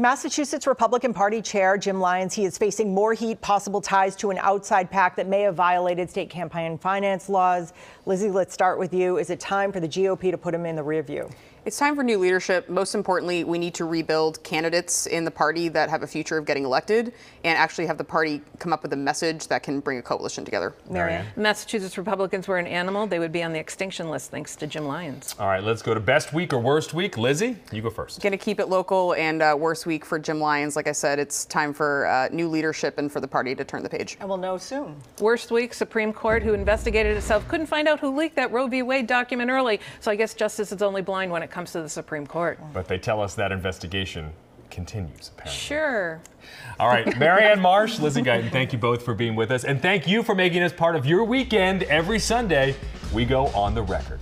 Massachusetts Republican Party Chair Jim Lyons, he is facing more heat, possible ties to an outside PAC that may have violated state campaign finance laws. Lizzy, let's start with you. Is it time for the GOP to put him in the rear view? It's time for new leadership. Most importantly, we need to rebuild candidates in the party that have a future of getting elected and actually have the party come up with a message that can bring a coalition together. Mary Anne. Massachusetts Republicans were an animal. They would be on the extinction list thanks to Jim Lyons. All right, let's go to best week or worst week. Lizzy, you go first. Going to keep it local and uh, worst week for Jim Lyons. Like I said, it's time for uh, new leadership and for the party to turn the page. And we'll know soon. Worst week, Supreme Court, who investigated itself, couldn't find out who leaked that Roe v. Wade document early. So I guess justice is only blind when it comes to the Supreme Court. But they tell us that investigation continues, apparently. Sure. All right, Mary Anne Marsh, Lizzy Guyton, thank you both for being with us. And thank you for making us part of your weekend every Sunday. We go on the record.